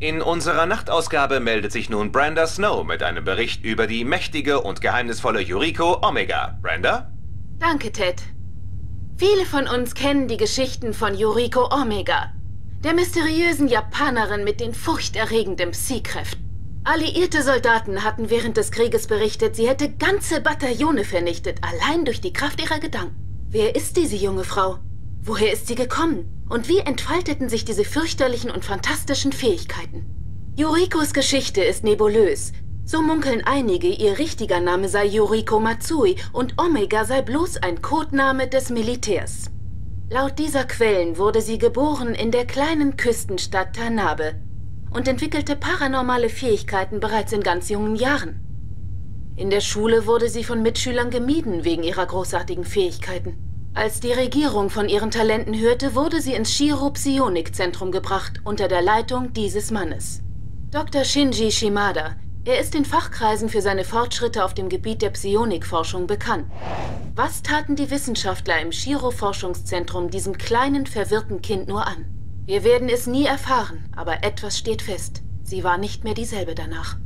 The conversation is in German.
In unserer Nachtausgabe meldet sich nun Brenda Snow mit einem Bericht über die mächtige und geheimnisvolle Yuriko Omega. Brenda? Danke, Ted. Viele von uns kennen die Geschichten von Yuriko Omega, der mysteriösen Japanerin mit den furchterregenden Psy-Kräften. Alliierte Soldaten hatten während des Krieges berichtet, sie hätte ganze Bataillone vernichtet, allein durch die Kraft ihrer Gedanken. Wer ist diese junge Frau? Woher ist sie gekommen? Und wie entfalteten sich diese fürchterlichen und fantastischen Fähigkeiten? Yurikos Geschichte ist nebulös. So munkeln einige, ihr richtiger Name sei Yuriko Matsui und Omega sei bloß ein Codename des Militärs. Laut dieser Quellen wurde sie geboren in der kleinen Küstenstadt Tanabe und entwickelte paranormale Fähigkeiten bereits in ganz jungen Jahren. In der Schule wurde sie von Mitschülern gemieden wegen ihrer großartigen Fähigkeiten. Als die Regierung von ihren Talenten hörte, wurde sie ins Shiro Psionik Zentrum gebracht unter der Leitung dieses Mannes. Dr. Shinji Shimada. Er ist in Fachkreisen für seine Fortschritte auf dem Gebiet der Psionikforschung bekannt. Was taten die Wissenschaftler im Shiro-Forschungszentrum diesem kleinen, verwirrten Kind nur an? Wir werden es nie erfahren, aber etwas steht fest. Sie war nicht mehr dieselbe danach.